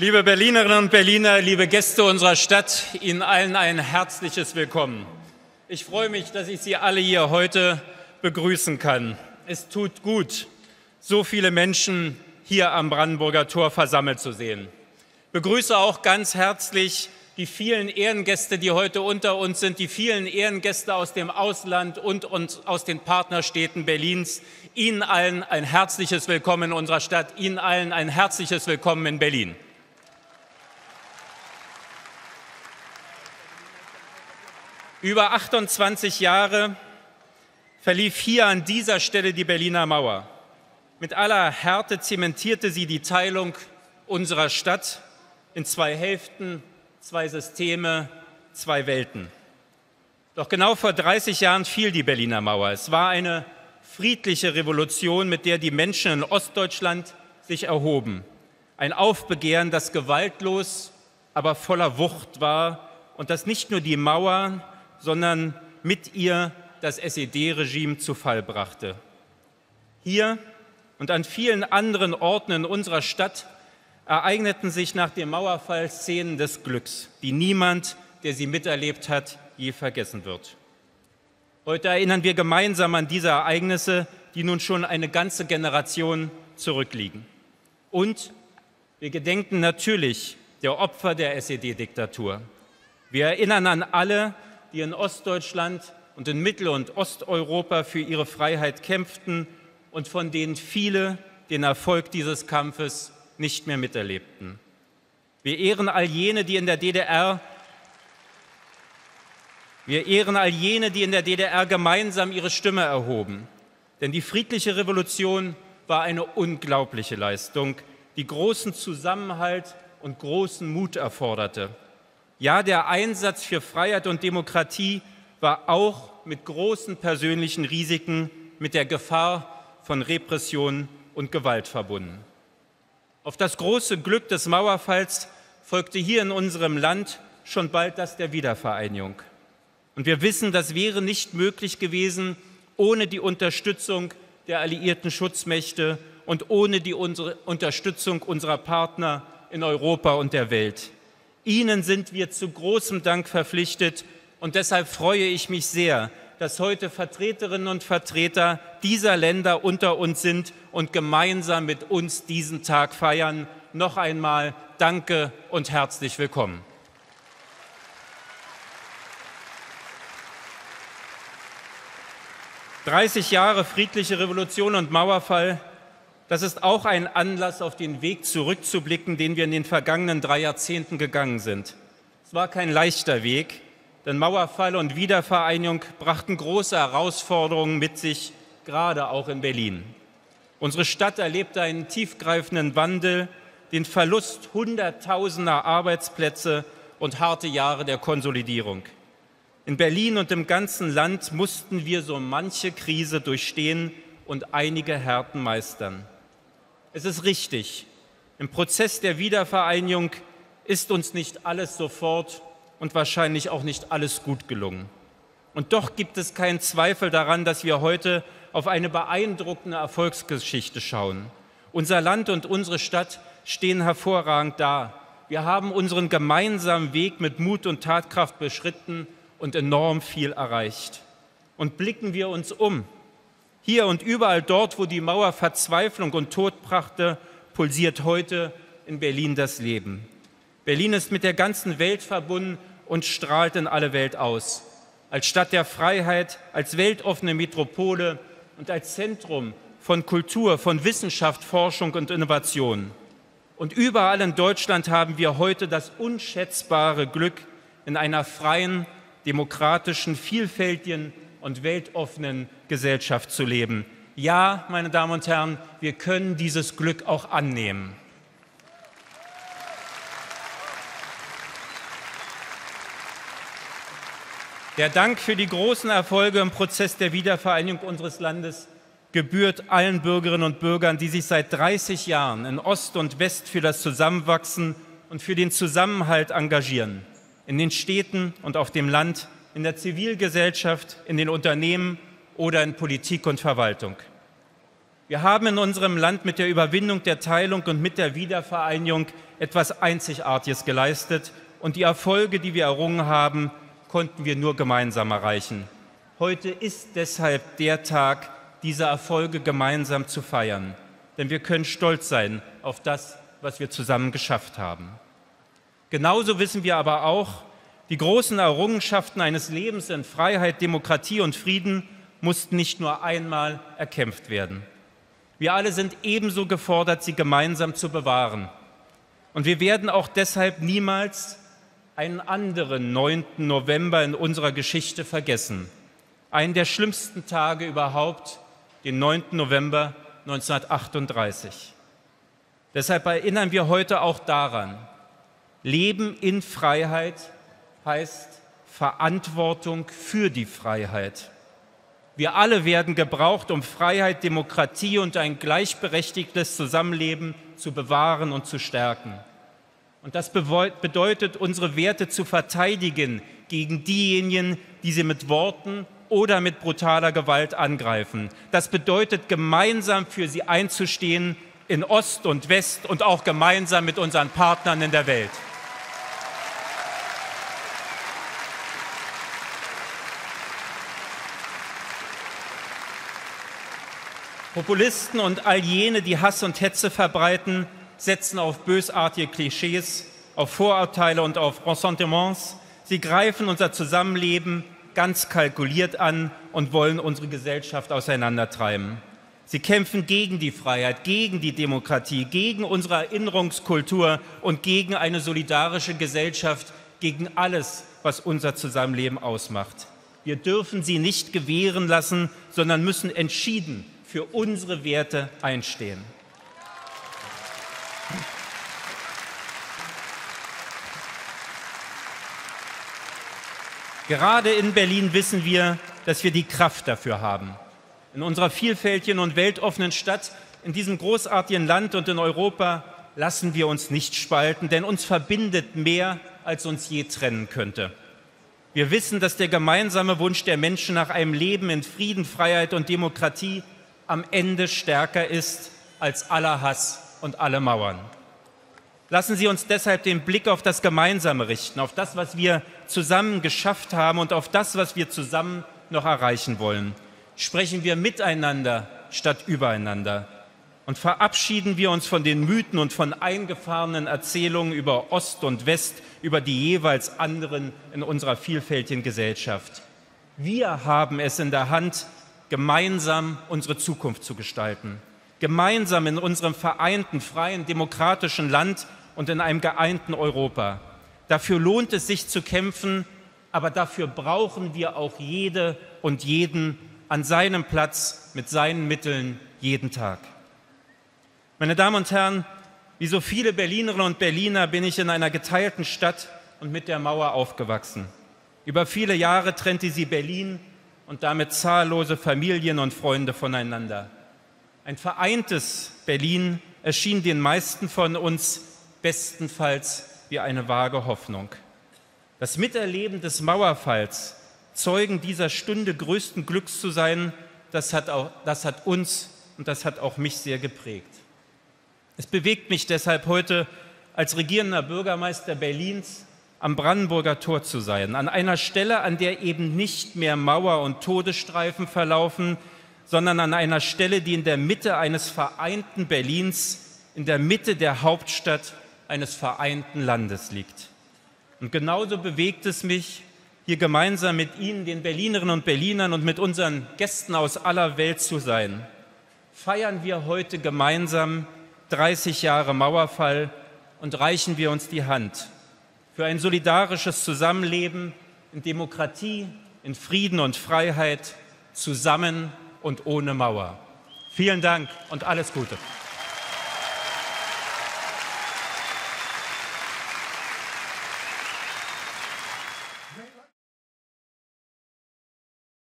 Liebe Berlinerinnen und Berliner, liebe Gäste unserer Stadt, Ihnen allen ein herzliches Willkommen. Ich freue mich, dass ich Sie alle hier heute begrüßen kann. Es tut gut, so viele Menschen hier am Brandenburger Tor versammelt zu sehen. Ich begrüße auch ganz herzlich die vielen Ehrengäste, die heute unter uns sind, die vielen Ehrengäste aus dem Ausland und, und aus den Partnerstädten Berlins. Ihnen allen ein herzliches Willkommen in unserer Stadt, Ihnen allen ein herzliches Willkommen in Berlin. Über 28 Jahre verlief hier an dieser Stelle die Berliner Mauer. Mit aller Härte zementierte sie die Teilung unserer Stadt in zwei Hälften, zwei Systeme, zwei Welten. Doch genau vor 30 Jahren fiel die Berliner Mauer. Es war eine friedliche Revolution, mit der die Menschen in Ostdeutschland sich erhoben. Ein Aufbegehren, das gewaltlos, aber voller Wucht war und das nicht nur die Mauer, sondern mit ihr das SED-Regime zu Fall brachte. Hier und an vielen anderen Orten in unserer Stadt ereigneten sich nach dem Mauerfall Szenen des Glücks, die niemand, der sie miterlebt hat, je vergessen wird. Heute erinnern wir gemeinsam an diese Ereignisse, die nun schon eine ganze Generation zurückliegen. Und wir gedenken natürlich der Opfer der SED-Diktatur. Wir erinnern an alle, die in Ostdeutschland und in Mittel- und Osteuropa für ihre Freiheit kämpften und von denen viele den Erfolg dieses Kampfes nicht mehr miterlebten. Wir ehren all jene, die in der DDR wir ehren all jene, die in der DDR gemeinsam ihre Stimme erhoben. Denn die friedliche Revolution war eine unglaubliche Leistung, die großen Zusammenhalt und großen Mut erforderte. Ja, der Einsatz für Freiheit und Demokratie war auch mit großen persönlichen Risiken, mit der Gefahr von Repression und Gewalt verbunden. Auf das große Glück des Mauerfalls folgte hier in unserem Land schon bald das der Wiedervereinigung. Und wir wissen, das wäre nicht möglich gewesen ohne die Unterstützung der alliierten Schutzmächte und ohne die Unterstützung unserer Partner in Europa und der Welt. Ihnen sind wir zu großem Dank verpflichtet und deshalb freue ich mich sehr, dass heute Vertreterinnen und Vertreter dieser Länder unter uns sind und gemeinsam mit uns diesen Tag feiern. Noch einmal danke und herzlich willkommen. Dreißig Jahre friedliche Revolution und Mauerfall das ist auch ein Anlass, auf den Weg zurückzublicken, den wir in den vergangenen drei Jahrzehnten gegangen sind. Es war kein leichter Weg, denn Mauerfall und Wiedervereinigung brachten große Herausforderungen mit sich, gerade auch in Berlin. Unsere Stadt erlebte einen tiefgreifenden Wandel, den Verlust Hunderttausender Arbeitsplätze und harte Jahre der Konsolidierung. In Berlin und im ganzen Land mussten wir so manche Krise durchstehen und einige Härten meistern. Es ist richtig, im Prozess der Wiedervereinigung ist uns nicht alles sofort und wahrscheinlich auch nicht alles gut gelungen. Und doch gibt es keinen Zweifel daran, dass wir heute auf eine beeindruckende Erfolgsgeschichte schauen. Unser Land und unsere Stadt stehen hervorragend da. Wir haben unseren gemeinsamen Weg mit Mut und Tatkraft beschritten und enorm viel erreicht. Und blicken wir uns um, hier und überall dort, wo die Mauer Verzweiflung und Tod brachte, pulsiert heute in Berlin das Leben. Berlin ist mit der ganzen Welt verbunden und strahlt in alle Welt aus. Als Stadt der Freiheit, als weltoffene Metropole und als Zentrum von Kultur, von Wissenschaft, Forschung und Innovation. Und überall in Deutschland haben wir heute das unschätzbare Glück, in einer freien, demokratischen, vielfältigen und weltoffenen Gesellschaft zu leben. Ja, meine Damen und Herren, wir können dieses Glück auch annehmen. Der Dank für die großen Erfolge im Prozess der Wiedervereinigung unseres Landes gebührt allen Bürgerinnen und Bürgern, die sich seit 30 Jahren in Ost und West für das Zusammenwachsen und für den Zusammenhalt engagieren, in den Städten und auf dem Land, in der Zivilgesellschaft, in den Unternehmen oder in Politik und Verwaltung. Wir haben in unserem Land mit der Überwindung der Teilung und mit der Wiedervereinigung etwas Einzigartiges geleistet und die Erfolge, die wir errungen haben, konnten wir nur gemeinsam erreichen. Heute ist deshalb der Tag, diese Erfolge gemeinsam zu feiern. Denn wir können stolz sein auf das, was wir zusammen geschafft haben. Genauso wissen wir aber auch, die großen Errungenschaften eines Lebens in Freiheit, Demokratie und Frieden mussten nicht nur einmal erkämpft werden. Wir alle sind ebenso gefordert, sie gemeinsam zu bewahren. Und wir werden auch deshalb niemals einen anderen 9. November in unserer Geschichte vergessen einen der schlimmsten Tage überhaupt, den 9. November 1938. Deshalb erinnern wir heute auch daran, Leben in Freiheit heißt Verantwortung für die Freiheit. Wir alle werden gebraucht, um Freiheit, Demokratie und ein gleichberechtigtes Zusammenleben zu bewahren und zu stärken. Und das bedeutet, unsere Werte zu verteidigen gegen diejenigen, die sie mit Worten oder mit brutaler Gewalt angreifen. Das bedeutet, gemeinsam für sie einzustehen in Ost und West und auch gemeinsam mit unseren Partnern in der Welt. Populisten und all jene, die Hass und Hetze verbreiten, setzen auf bösartige Klischees, auf Vorurteile und auf Ressentiments. Sie greifen unser Zusammenleben ganz kalkuliert an und wollen unsere Gesellschaft auseinandertreiben. Sie kämpfen gegen die Freiheit, gegen die Demokratie, gegen unsere Erinnerungskultur und gegen eine solidarische Gesellschaft, gegen alles, was unser Zusammenleben ausmacht. Wir dürfen sie nicht gewähren lassen, sondern müssen entschieden für unsere Werte einstehen. Gerade in Berlin wissen wir, dass wir die Kraft dafür haben. In unserer vielfältigen und weltoffenen Stadt, in diesem großartigen Land und in Europa lassen wir uns nicht spalten, denn uns verbindet mehr, als uns je trennen könnte. Wir wissen, dass der gemeinsame Wunsch der Menschen nach einem Leben in Frieden, Freiheit und Demokratie am Ende stärker ist als aller Hass und alle Mauern. Lassen Sie uns deshalb den Blick auf das Gemeinsame richten, auf das, was wir zusammen geschafft haben und auf das, was wir zusammen noch erreichen wollen. Sprechen wir miteinander statt übereinander und verabschieden wir uns von den Mythen und von eingefahrenen Erzählungen über Ost und West, über die jeweils anderen in unserer vielfältigen Gesellschaft. Wir haben es in der Hand, gemeinsam unsere Zukunft zu gestalten, gemeinsam in unserem vereinten, freien, demokratischen Land und in einem geeinten Europa. Dafür lohnt es sich zu kämpfen, aber dafür brauchen wir auch jede und jeden an seinem Platz mit seinen Mitteln jeden Tag. Meine Damen und Herren, wie so viele Berlinerinnen und Berliner bin ich in einer geteilten Stadt und mit der Mauer aufgewachsen. Über viele Jahre trennte sie Berlin und damit zahllose Familien und Freunde voneinander. Ein vereintes Berlin erschien den meisten von uns bestenfalls wie eine vage Hoffnung. Das Miterleben des Mauerfalls, Zeugen dieser Stunde größten Glücks zu sein, das hat, auch, das hat uns und das hat auch mich sehr geprägt. Es bewegt mich deshalb heute als regierender Bürgermeister Berlins am Brandenburger Tor zu sein, an einer Stelle, an der eben nicht mehr Mauer und Todesstreifen verlaufen, sondern an einer Stelle, die in der Mitte eines vereinten Berlins, in der Mitte der Hauptstadt eines vereinten Landes liegt. Und genauso bewegt es mich, hier gemeinsam mit Ihnen, den Berlinerinnen und Berlinern und mit unseren Gästen aus aller Welt zu sein. Feiern wir heute gemeinsam 30 Jahre Mauerfall und reichen wir uns die Hand für ein solidarisches Zusammenleben in Demokratie, in Frieden und Freiheit, zusammen und ohne Mauer. Vielen Dank und alles Gute.